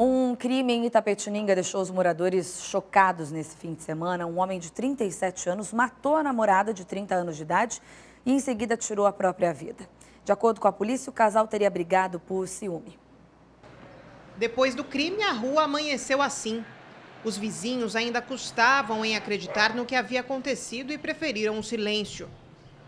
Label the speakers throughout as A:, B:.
A: Um crime em Itapetininga deixou os moradores chocados nesse fim de semana. Um homem de 37 anos matou a namorada de 30 anos de idade e em seguida tirou a própria vida. De acordo com a polícia, o casal teria brigado por ciúme.
B: Depois do crime, a rua amanheceu assim. Os vizinhos ainda custavam em acreditar no que havia acontecido e preferiram o silêncio.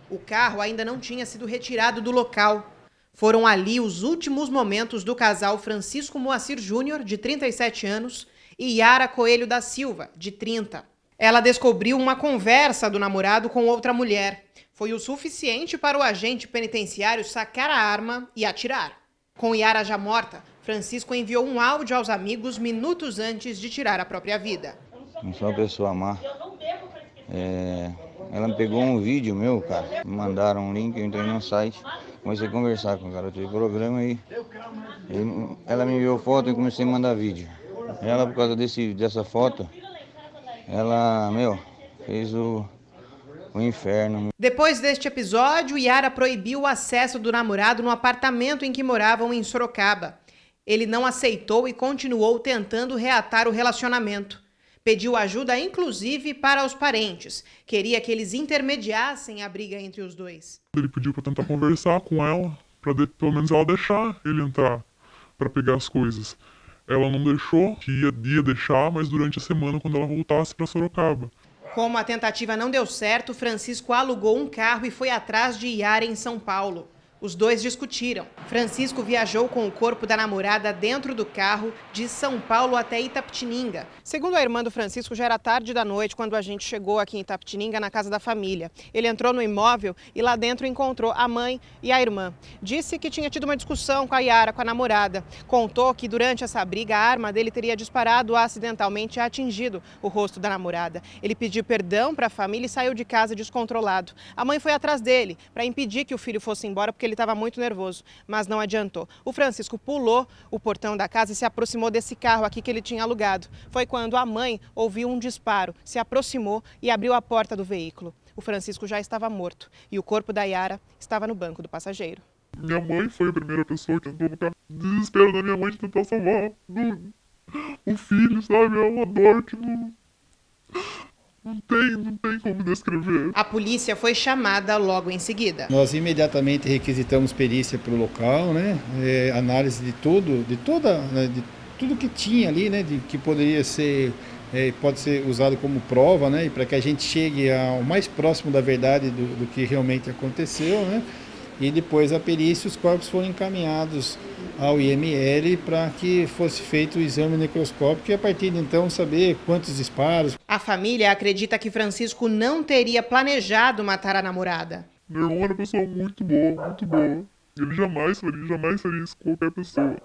B: O carro ainda não tinha sido retirado do local. Foram ali os últimos momentos do casal Francisco Moacir Júnior, de 37 anos, e Yara Coelho da Silva, de 30. Ela descobriu uma conversa do namorado com outra mulher. Foi o suficiente para o agente penitenciário sacar a arma e atirar. Com Yara já morta, Francisco enviou um áudio aos amigos minutos antes de tirar a própria vida.
C: Não sou uma pessoa má. É, ela me pegou um vídeo meu, cara. Me mandaram um link, eu entrei no site. Comecei a conversar com o cara do programa e, e ela me enviou foto e comecei a mandar vídeo. Ela, por causa desse, dessa foto, ela, meu, fez o, o inferno.
B: Depois deste episódio, Yara proibiu o acesso do namorado no apartamento em que moravam em Sorocaba. Ele não aceitou e continuou tentando reatar o relacionamento. Pediu ajuda, inclusive, para os parentes. Queria que eles intermediassem a briga entre os dois.
D: Ele pediu para tentar conversar com ela, para pelo menos ela deixar ele entrar para pegar as coisas. Ela não deixou, que ia, ia deixar, mas durante a semana, quando ela voltasse para Sorocaba.
B: Como a tentativa não deu certo, Francisco alugou um carro e foi atrás de Yara em São Paulo. Os dois discutiram. Francisco viajou com o corpo da namorada dentro do carro de São Paulo até Itapetininga. Segundo a irmã do Francisco, já era tarde da noite quando a gente chegou aqui em Itapetininga, na casa da família. Ele entrou no imóvel e lá dentro encontrou a mãe e a irmã. Disse que tinha tido uma discussão com a Yara, com a namorada. Contou que durante essa briga a arma dele teria disparado acidentalmente e atingido o rosto da namorada. Ele pediu perdão para a família e saiu de casa descontrolado. A mãe foi atrás dele para impedir que o filho fosse embora porque ele estava muito nervoso, mas não adiantou. O Francisco pulou o portão da casa e se aproximou desse carro aqui que ele tinha alugado. Foi quando a mãe ouviu um disparo, se aproximou e abriu a porta do veículo. O Francisco já estava morto e o corpo da Yara estava no banco do passageiro.
D: Minha mãe foi a primeira pessoa que entrou no carro. Desespero da minha mãe de tentar salvar o filho, sabe? É uma dor que não tem, não tem como descrever.
B: A polícia foi chamada logo em seguida.
E: Nós imediatamente requisitamos perícia para o local, né? É, análise de tudo, de toda, né? de tudo que tinha ali, né? De que poderia ser é, pode ser usado como prova, né? E para que a gente chegue ao mais próximo da verdade do, do que realmente aconteceu, né? e depois a perícia os corpos foram encaminhados ao IML para que fosse feito o exame necroscópico e a partir de então saber quantos disparos.
B: A família acredita que Francisco não teria planejado matar a namorada.
D: Meu irmão era uma pessoa muito boa, muito boa. Ele jamais faria, jamais faria isso com qualquer pessoa.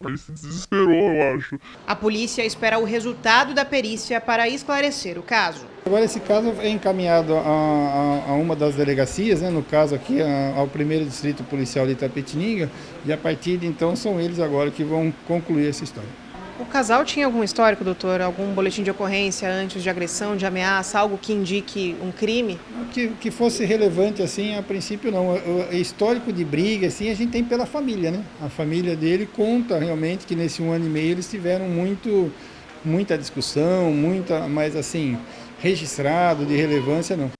D: Ele se desesperou, eu acho.
B: A polícia espera o resultado da perícia para esclarecer o caso.
E: Agora esse caso é encaminhado a, a, a uma das delegacias, né, no caso aqui a, ao primeiro distrito policial de Itapetininga, e a partir de então são eles agora que vão concluir essa história.
B: O casal tinha algum histórico, doutor? Algum boletim de ocorrência antes de agressão, de ameaça, algo que indique um crime?
E: Que, que fosse relevante assim, a princípio não. O, histórico de briga, assim, a gente tem pela família, né? A família dele conta realmente que nesse um ano e meio eles tiveram muito, muita discussão, muita, mas assim, registrado de relevância não.